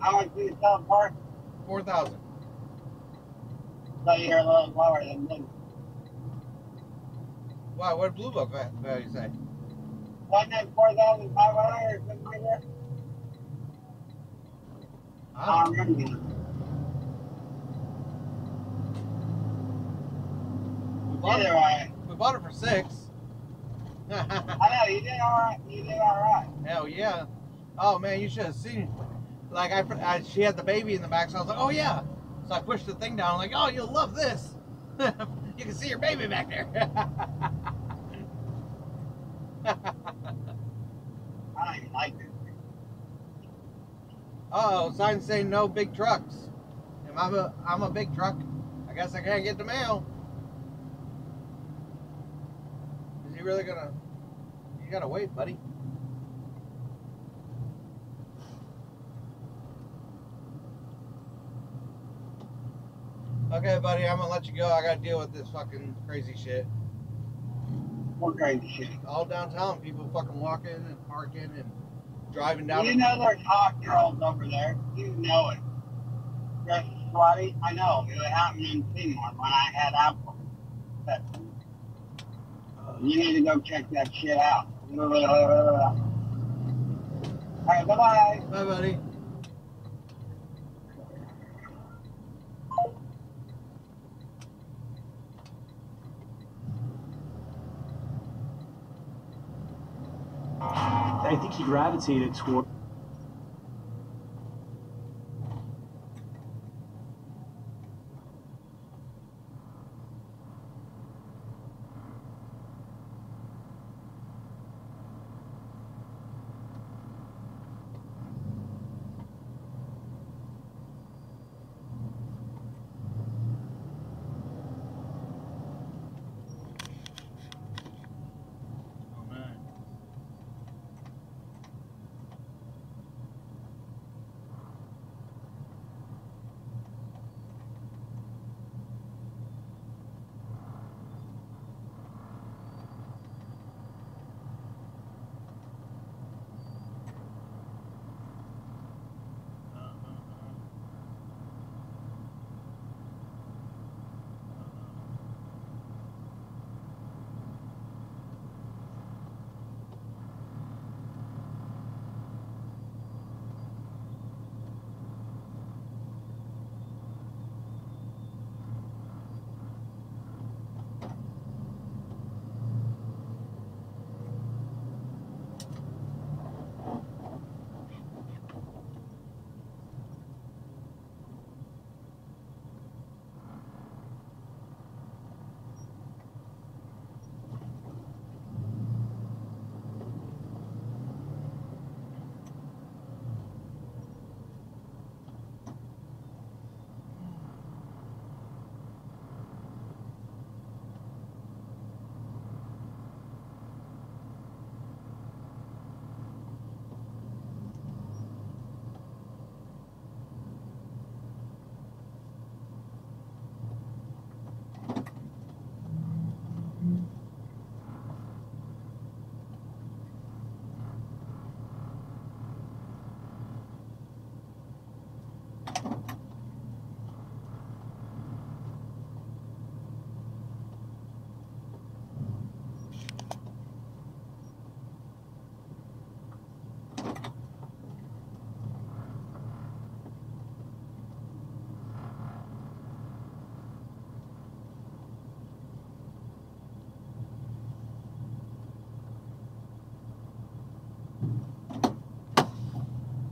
How much do you sell them for? Four thousand. So you're a little lower than me. Wow, what Blue Book va- value say? Wasn't four thousand five hundred or something like that? I don't remember. we bought Either it. way, We bought it for six. I know you did all right. You did all right. Hell yeah. Oh man, you should have seen. Like I, I, she had the baby in the back, so I was like, oh yeah. So I pushed the thing down, like, oh, you'll love this. you can see your baby back there. I don't even like it. oh, sign saying no big trucks. Am I a, I'm a big truck. I guess I can't get the mail. Is he really gonna? You gotta wait, buddy. Okay, buddy, I'm gonna let you go. I gotta deal with this fucking crazy shit. What crazy shit. All downtown, people fucking walking and parking and driving down. You know there's hot girls over there. You know it. Dressed slutty. I know. It happened in Seymour when I had apple. But you need to go check that shit out. Alright, bye bye. Bye, buddy. I think he gravitated toward.